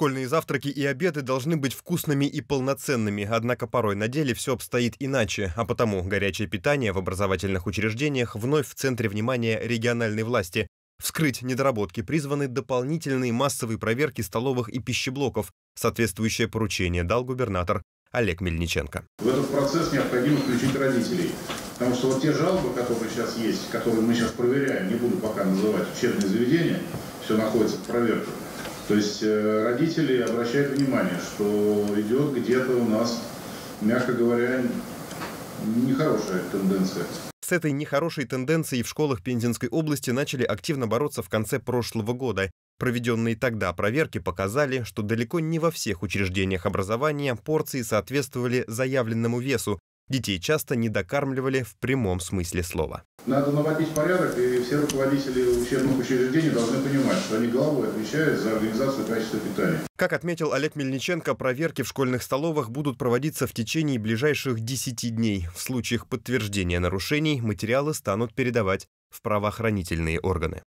Школьные завтраки и обеды должны быть вкусными и полноценными, однако порой на деле все обстоит иначе, а потому горячее питание в образовательных учреждениях вновь в центре внимания региональной власти. Вскрыть недоработки призваны дополнительные массовые проверки столовых и пищеблоков. Соответствующее поручение дал губернатор Олег Мельниченко. В этот процесс необходимо включить родителей. Потому что вот те жалобы, которые сейчас есть, которые мы сейчас проверяем, не буду пока называть учебные заведения, все находится в проверке. То есть э, родители обращают внимание, что идет где-то у нас, мягко говоря, нехорошая тенденция. С этой нехорошей тенденцией в школах Пензенской области начали активно бороться в конце прошлого года. Проведенные тогда проверки показали, что далеко не во всех учреждениях образования порции соответствовали заявленному весу, Детей часто не докармливали в прямом смысле слова. Надо наводить порядок, и все руководители учебных учреждений должны понимать, что они головой отвечают за организацию качества питания. Как отметил Олег Мельниченко, проверки в школьных столовых будут проводиться в течение ближайших 10 дней. В случаях подтверждения нарушений материалы станут передавать в правоохранительные органы.